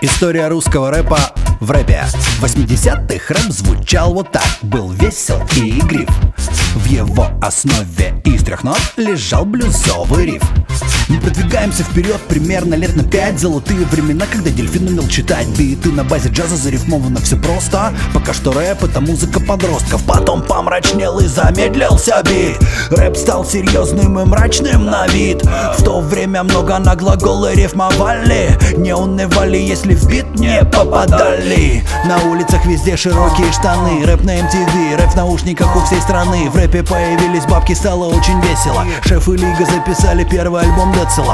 История русского рэпа в рэпе. 80-х рэп звучал вот так. Был весел и игрив. В его основе из трех нот лежал блюзовый риф. Мы продвигаемся вперед примерно лет на пять. Золотые времена, когда дельфин умел читать биты. На базе джаза зарифмовано все просто. Пока что рэп это музыка подростков. Потом помрачнел и замедлился бит Рэп стал серьезным и мрачным на вид. В то время много на глаголы рифмовали. Не унывали, если в бит не попадали. На улицах везде широкие штаны. Рэп на MTV, рэп в наушниках у всей страны. В рэпе появились бабки, стало очень весело. Шеф и Лига записали первый альбом Децела